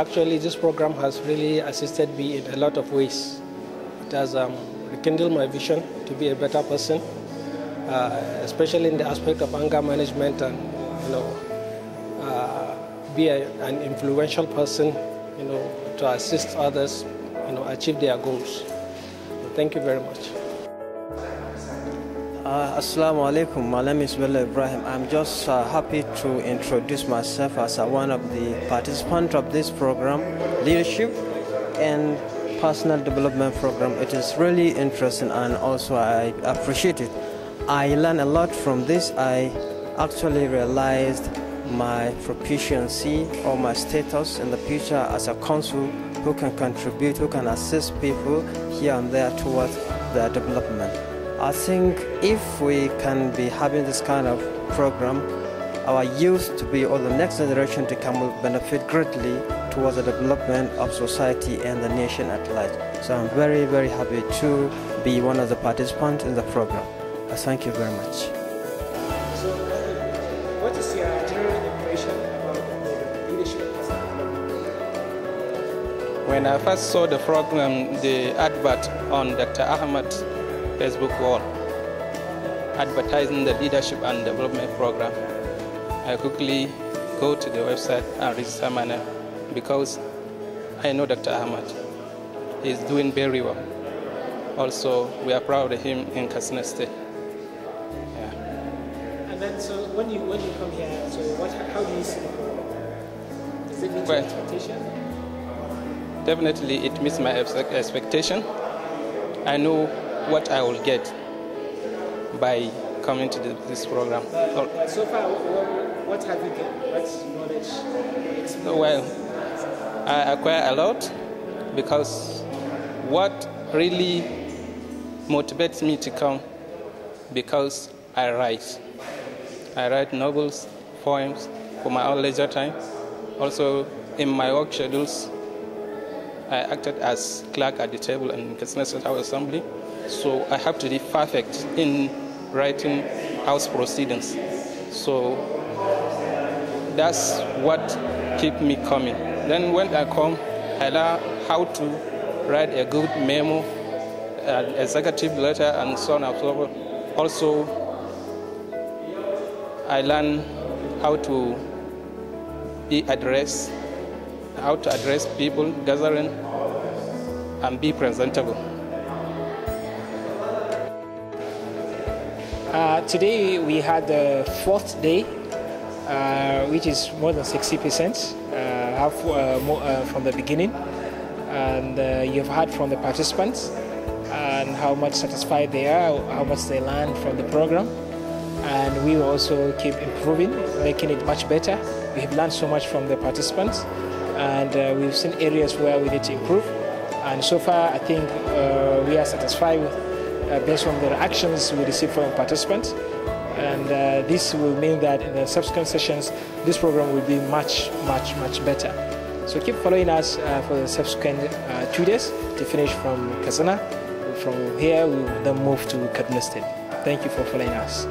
Actually, this program has really assisted me in a lot of ways. It has um, rekindled my vision to be a better person, uh, especially in the aspect of anger management and, you know, uh, be a, an influential person, you know, to assist others, you know, achieve their goals. Thank you very much. Uh, Assalamu alaikum. My name is Bello Ibrahim. I'm just uh, happy to introduce myself as uh, one of the participants of this program, Leadership and Personal Development Program. It is really interesting and also I appreciate it. I learned a lot from this. I actually realized my proficiency or my status in the future as a consul who can contribute, who can assist people here and there towards their development. I think if we can be having this kind of program, our youth to be or the next generation to come will benefit greatly towards the development of society and the nation at large. So I'm very, very happy to be one of the participants in the program. I thank you very much. So, what is your general impression about the leadership When I first saw the program, the advert on Dr. Ahmed's Facebook wall, advertising the leadership and development program, I quickly go to the website and register my name because I know Dr. Ahmed. He's doing very well. Also, we are proud of him in Katsina State. Yeah. And then, so when you when you come here, so what how do you see the program? Does it meet Well- your expectation? Definitely, it meets my expectation. I know what I will get by coming to the, this program. So far, what, what have you gained? What knowledge? experience? Well, I acquire a lot because what really motivates me to come because I write. I write novels, poems for my own leisure time. Also, in my work schedules, I acted as clerk at the table in State House Assembly, so I have to be perfect in writing house proceedings. So that's what keep me coming. Then when I come, I learn how to write a good memo, an executive letter, and so on and so forth. Also, I learn how to be addressed, how to address people gathering, and be presentable. Uh, today we had the fourth day, uh, which is more than 60%, uh, half uh, more, uh, from the beginning. And uh, you've heard from the participants and how much satisfied they are, how much they learned from the program. And we will also keep improving, making it much better. We have learned so much from the participants, and we've seen areas where we need to improve. And so far, I think we are satisfied with based on the reactions we receive from participants. And uh, this will mean that in the subsequent sessions, this program will be much, much, much better. So keep following us uh, for the subsequent uh, two days to finish from Katsina. From here, we will then move to Kaduna State. Thank you for following us.